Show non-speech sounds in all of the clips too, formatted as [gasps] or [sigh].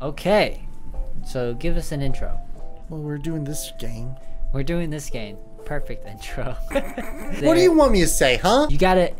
Okay. So give us an intro. Well, we're doing this game. We're doing this game. Perfect intro. [laughs] What do you want me to say, huh? You gotta,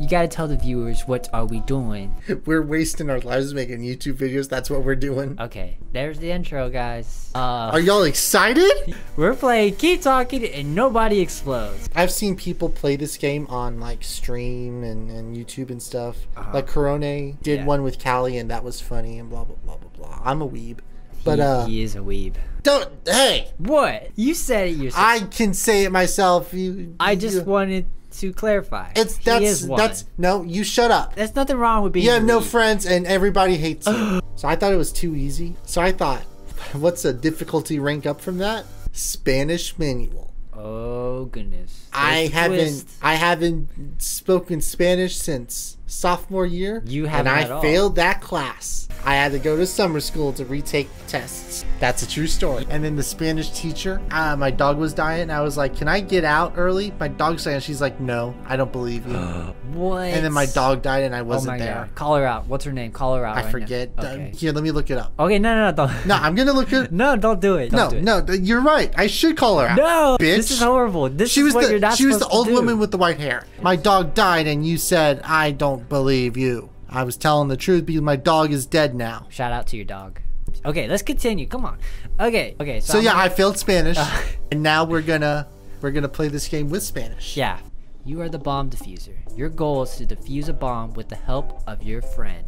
you gotta tell the viewers what are we doing. [laughs] We're wasting our lives making YouTube videos. That's what we're doing. Okay, there's the intro, guys. Uh, Are y'all excited? [laughs] we're playing Keep Talking and Nobody Explodes. I've seen people play this game on like stream and, and YouTube and stuff. Uh-huh. Like Corone did Yeah. one with Callie and that was funny and blah blah blah blah blah. I'm a weeb. But he, uh he is a weeb. don't hey, What? You said it yourself. I can say it myself. You I just you, wanted to clarify. It's He that's that's no, you shut up. There's nothing wrong with being. You have no friends and everybody hates you. [gasps] so I thought it was too easy. So I thought, [laughs] what's a difficulty rank up from that? Spanish manual. Oh goodness. I There's a haven't twist. I haven't spoken Spanish since sophomore year. You and haven't I failed that class. I had to go to summer school to retake the tests. That's a true story. And then the Spanish teacher, uh, my dog was dying. And I was like, "Can I get out early?" My dog's dying. She's like, "No, I don't believe you." [gasps] What? and then my dog died, and I Oh wasn't my there. god. Call her out. What's her name? Call her out. I right forget. Uh, Okay. Here, let me look it up. Okay. No, no, no. Don't. No, I'm gonna look it. [laughs] No, don't do it. No, Don't do it. no, you're right. I should call her out. No, bitch. this is horrible. This She is was what you're the not she was the old woman with the white hair. My dog died, and you said I don't believe you. I was telling the truth because my dog is dead now. Shout out to your dog. Okay, let's continue. Come on. Okay, okay. So, So yeah, gonna- I failed Spanish, uh, [laughs] and now we're gonna we're gonna play this game with Spanish. yeah. You are the bomb diffuser. Your goal is to defuse a bomb with the help of your friend.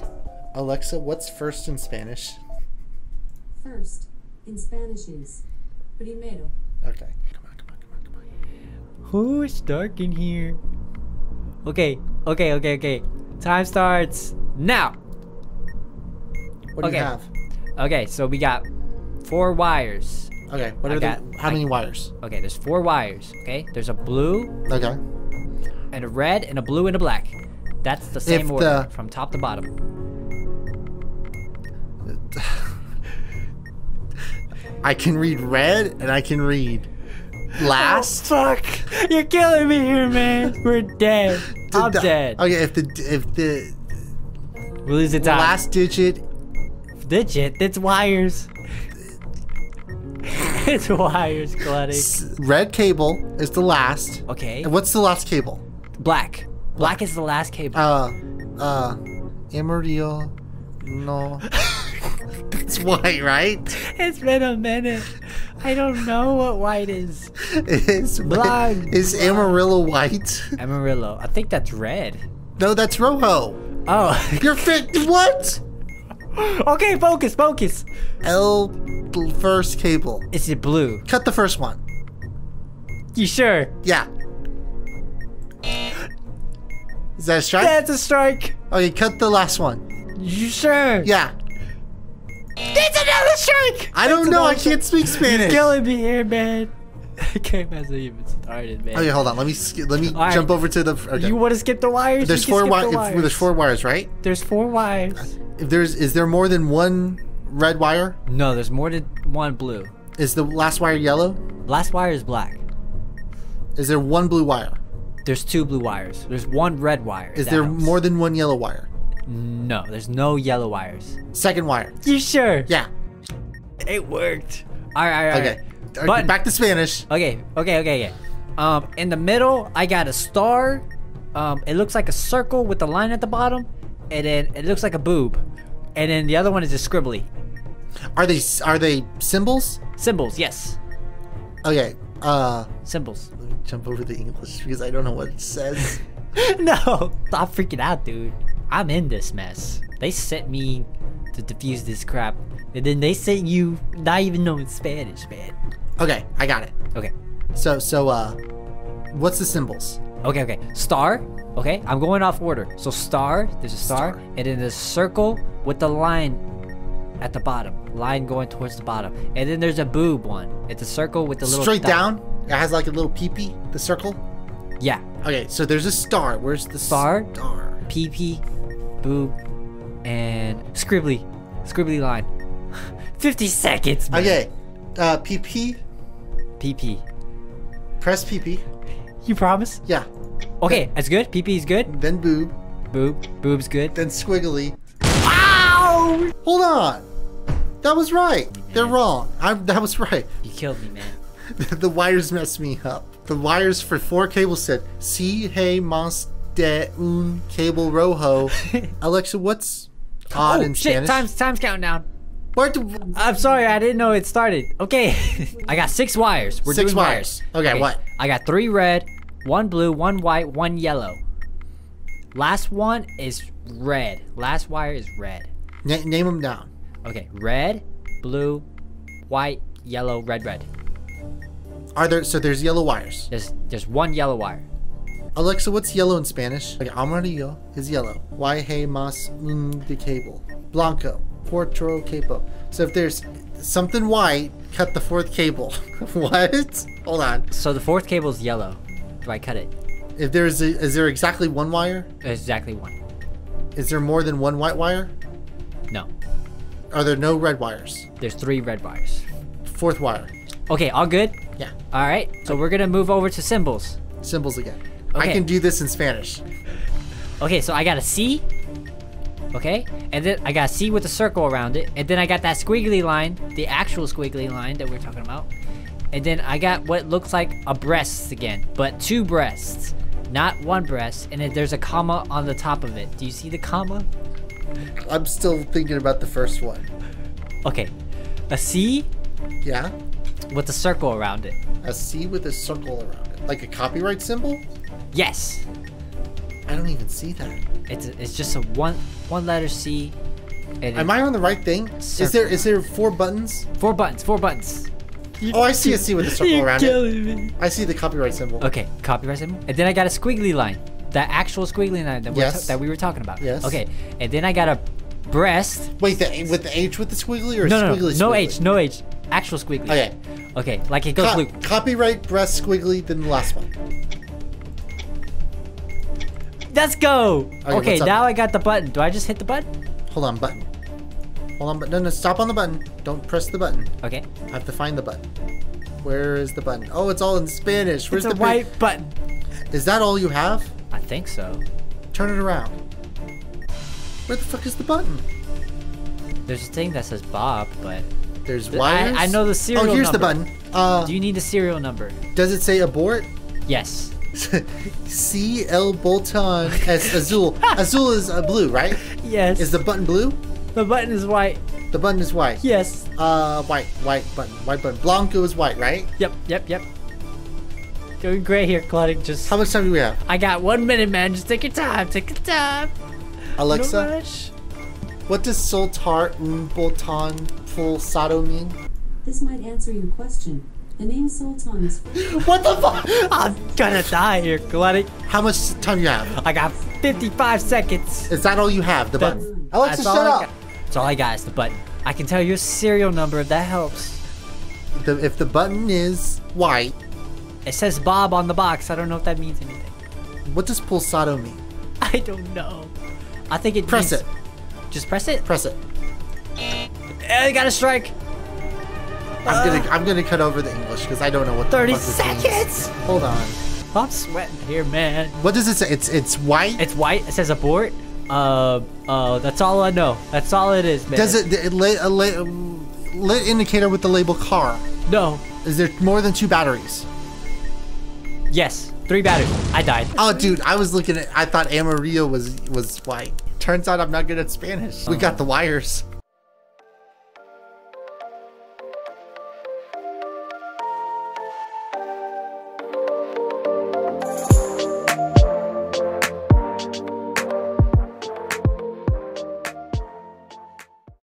Alexa, what's first in Spanish? First, in Spanish is primero. Okay. Come on, come on, come on, come on. Oh, it's dark in here. Okay, okay, okay, okay. Time starts now. What do Okay. you have? Okay, so we got four wires. Okay. What I are got- the? How I- many wires? Okay, there's four wires. Okay, there's a blue Okay. and a red and a blue and a black. That's the same If order the- from top to bottom. [laughs] I can read red, and I can read last. fuck! You're killing me here, man. We're dead. [laughs] I'm dead. Okay, if the if the We'll lose the time. last digit digit. It's wires. [laughs] it's wires, Glutty. red cable is the last. Okay. And what's the last cable? Black. Black is the last cable. Uh, uh, Amarillo. No. [laughs] [laughs] it's white, right? it's been a minute. I don't know what white is. It's Black. is Amarillo white? Amarillo. I think that's red. No, that's Rojo. Oh. You're fit. What? okay, focus, focus. L first cable. Is it blue? Cut the first one. You sure? Yeah. Is that a strike? That's a strike. Okay, cut the last one. You sure? Yeah. That's another strike. I don't That's know. I can't speak Spanish. Killing me here, man. The game hasn't even started, man. Okay, hold on. Let me sk- let me All right. jump over to the. Okay. You want to skip the wires? there's You four skip the wires. There's four wires, right? There's four wires. If there's is there more than one red wire? No, there's more than one blue. Is the last wire yellow? Last wire is black. Is there one blue wire? There's two blue wires. There's one red wire. Is there helps. more than one yellow wire? No, there's no yellow wires. Second wire. You sure? Yeah. It worked. All right, all right. Okay. all right. Button. Back to Spanish. Okay, okay, okay, okay. Um, in the middle, I got a star. Um, it looks like a circle with a line at the bottom, and then it looks like a boob, and then the other one is a scribbly. Are they are they symbols? Symbols, yes, Okay. Uh, symbols. let me jump over the English because I don't know what it says. [laughs] no, stop freaking out, dude. I'm in this mess. They sent me to defuse this crap, and then they sent you not even knowing Spanish, man. okay, I got it. Okay, So so uh, what's the symbols? okay, okay. Star. Okay, I'm going off order. So star, there's a star, Star. and then there's a circle with the line at the bottom, line going towards the bottom, and then there's a boob one. It's a circle with the little Straight down. It has like a little peepee. The circle. Yeah, Okay, so there's a star. Where's the Star? Star. PP, boob, and scribbly, scribbly line. [laughs] 50 seconds. Man. Okay. Uh, PP. PP. Press PP. You promise? Yeah. Okay, that's good. PP is good. Then boob. Boob, boob's good. Then squiggly. Ow! Hold on. That was right. They're wrong. I, that was right. You killed me, man. [laughs] the wires messed me up. The wires for four cables said Si he mas de un cable rojo. [laughs] Alexa, what's odd oh in shit! Spanish? Time's time's counting down. Where do, I'm sorry, I didn't know it started. Okay, [laughs] I got six wires. We're Six doing wires. Okay, what? I got three red, one blue, one white, one yellow. Last one is red. Last wire is red. Na- name them down. Okay, red, blue, white, yellow, red, red. Are there so there's yellow wires? There's there's one yellow wire. Alexa, what's yellow in Spanish? Okay, amarillo is yellow. Y he mas un de cable. Blanco, cuatro capo. So if there's something white, cut the fourth cable. [laughs] what? Hold on. So the fourth cable is yellow. Do I cut it? If there's a, is there exactly one wire? Exactly one. Is there more than one white wire? No, Are there no red wires? there's three red wires. Fourth wire. Okay, all good. Yeah. All right, so we're gonna move over to symbols. Symbols again. I can do this in Spanish. Okay, so I got a C. Okay, and then I got a C with a circle around it, and then I got that squiggly line, the actual squiggly line that we're talking about, and then I got what looks like a breast again, but two breasts, not one breast, and then there's a comma on the top of it. Do you see the comma? I'm still thinking about the first one. Okay, a C Yeah? with a circle around it. A C with a circle around it. Like a copyright symbol? Yes, I don't even see that. it's a, it's just a one one letter C. And Am I on the right thing? Is there Circle. is there four buttons? four buttons? Four buttons. Oh, I see a C with a circle around it. me. I see the copyright symbol. Okay, copyright symbol. And then I got a squiggly line. That actual squiggly line that, we're Yes. that we were talking about. Yes. Okay, and then I got a breast. Wait, the with the H with the squiggly or No, no, no, squiggly? no squiggly? H, no H. Actual squiggly. Okay. Okay, like it goes Co- blue. copyright breast squiggly, then the last one. Let's go. Okay, up? now I got the button. Do I just hit the button? Hold on, button. Hold on, but no, no, stop on the button. Don't press the button. Okay. I have to find the button. Where is the button? Oh, it's all in Spanish. Where's it's the white button. Is that all you have? I think so. Turn it around. Where the fuck is the button? There's a thing that says Bob, but There's I- wires. I know the serial Oh, here's the button. Uh, do you need the serial number? does it say abort? Yes. [laughs] C L Bolton as Azul. [laughs] Azul is uh, blue, right? Yes. Is the button blue? the button is white? The button is white. Yes. Uh, white, white button, white button. Blanco is white, right? Yep, yep, yep. Doing great here, Claudia. Just How much time do we have? I got one minute, man. Just take your time. Take your time. No Alexa, rush. what does Soltar un Bolton pulsado mean? This might answer your question. The name Sultan is [laughs] What the fuck? I'm gonna die here, Claudia. How much time you have? I got 55 seconds. Is that all you have? The That's- button. Alexa, That's all shut I up. got. That's all I got is the button. I can tell you a serial number if that helps. The, if the button is white, It says Bob on the box. I don't know if that means anything. what does pulsado mean? [laughs] I don't know. I think it Press means- it. Just press it. Press it. I got a strike. I'm gonna I'm gonna cut over the English because I don't know what the 30 fuck seconds. Hold on. I'm sweating here, man. What does it say? It's it's white. It's white. It says abort. Uh, uh, that's all I know. That's all it is, man. Does it, it lit, a lit, lit indicator with the label car? No. Is there more than two batteries? Yes. Three batteries. I died. Oh, dude, I was looking at. I thought Amarillo was was white. Turns out I'm not good at Spanish. We got the wires.